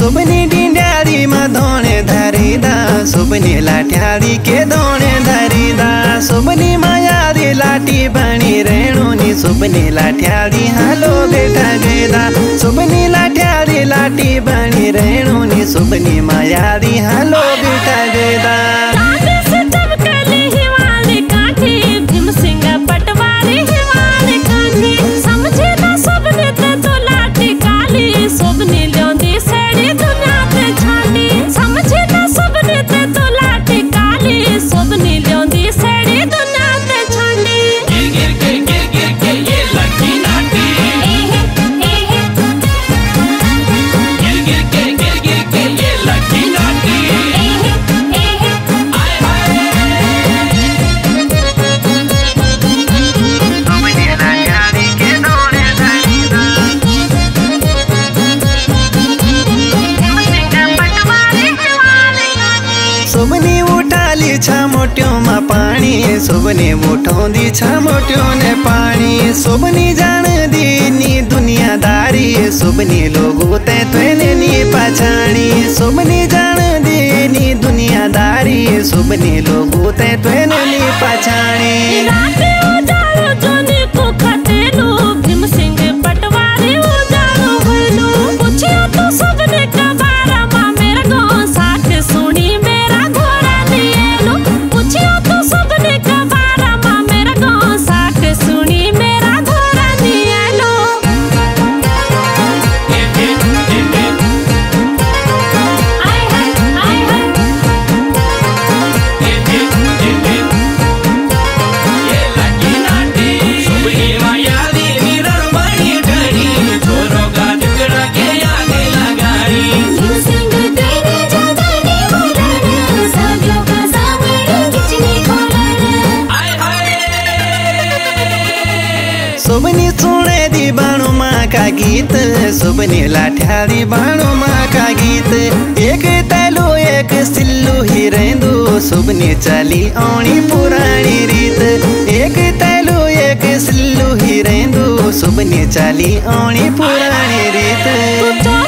ड्यारी में धोने धरीदा सुबनी लाठ्यारी के धोने धरीदा सुबनी मायारी लाठी बनी रेणुनी सुबनी लाठ्यारी हलो बेटा गेदा सुबनी लाठ्यारी लाठी बनी रेणुनी सुबनी मायारी हालो छ मोट्योमा पानी सुबनी उठाउँदी छ मोट्यो ने पानी सुबनी जान दिनी दुनियादारी, सुबनी लोगो ते त्वेने नि पछाणी। सुबनी सुबनी सुने दी बाणो माँ का गीत सुबनी लाठ्यारी बाणो माँ का गीत। एक तैलू, एक सिल्लू ही रेंदो सुबनी चली औणी पुरानी रीत। एक तैलू, एक सिल्लू ही रेंदो सुबनी चली औणी पुरानी रीत।